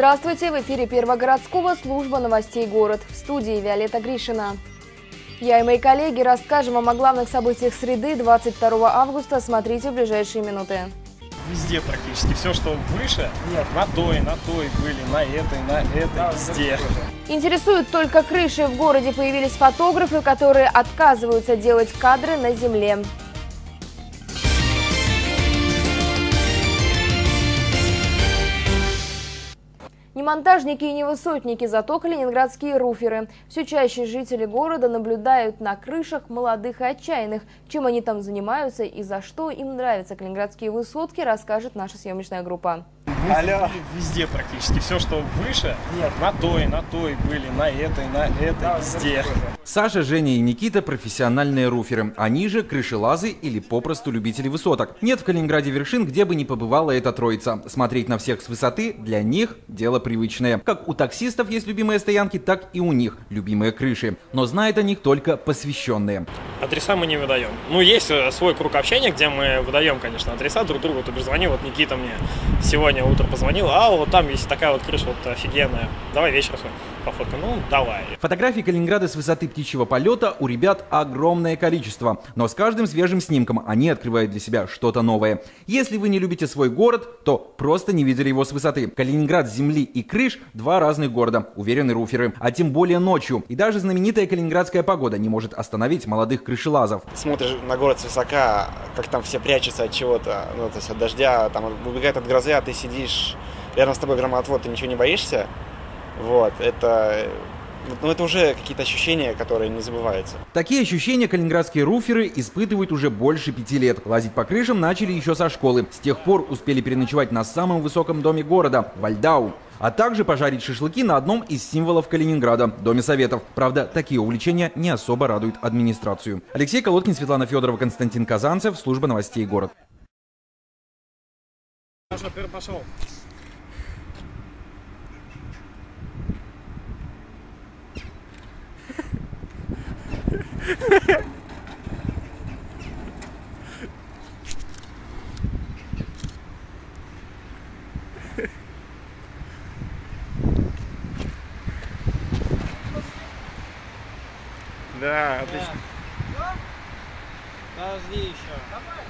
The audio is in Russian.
Здравствуйте! В эфире Первогородского служба новостей «Город». В студии Виолетта Гришина. Я и мои коллеги расскажем вам о главных событиях среды 22 августа. Смотрите в ближайшие минуты. Везде практически. Все, что выше, нет, на той, на той были, на этой, на этой, везде. Интересуют только крыши. В городе появились фотографы, которые отказываются делать кадры на земле. Не монтажники и не высотники, зато калининградские руферы. Все чаще жители города наблюдают на крышах молодых и отчаянных. Чем они там занимаются и за что им нравятся калининградские высотки, расскажет наша съемочная группа. Алло. Везде практически. Все, что выше, Нет. на той, на той были, на этой, на этой, да, везде. Саша, Женя и Никита – профессиональные руферы. Они же крышелазы или попросту любители высоток. Нет в Калининграде вершин, где бы не побывала эта троица. Смотреть на всех с высоты для них – дело привычное. Как у таксистов есть любимые стоянки, так и у них любимые крыши. Но знают о них только посвященные. Адреса мы не выдаем. Ну, есть э, свой круг общения, где мы выдаем, конечно, адреса друг другу. Ты звони, вот Никита мне сегодня утром позвонил, а вот там есть такая вот крыша вот офигенная, давай вечером пофоткаем, ну давай. Фотографий Калининграда с высоты птичьего полета у ребят огромное количество, но с каждым свежим снимком они открывают для себя что-то новое. Если вы не любите свой город, то просто не видели его с высоты. Калининград земли и крыш – два разных города, уверены руферы, а тем более ночью. И даже знаменитая калининградская погода не может остановить молодых крышелазов. Смотришь на город с высока, как там все прячутся от чего-то, ну то есть от дождя, там убегает от грозы, а ты сидишь сидишь, рядом с тобой громоотвод, ты ничего не боишься, вот, это ну, это уже какие-то ощущения, которые не забываются. Такие ощущения калининградские руферы испытывают уже больше пяти лет. Лазить по крышам начали еще со школы. С тех пор успели переночевать на самом высоком доме города – Вальдау. А также пожарить шашлыки на одном из символов Калининграда – Доме Советов. Правда, такие увлечения не особо радуют администрацию. Алексей Колодкин, Светлана Федорова, Константин Казанцев, Служба новостей «Город». Саша, пошел. Да, отлично. Подожди еще. Давай.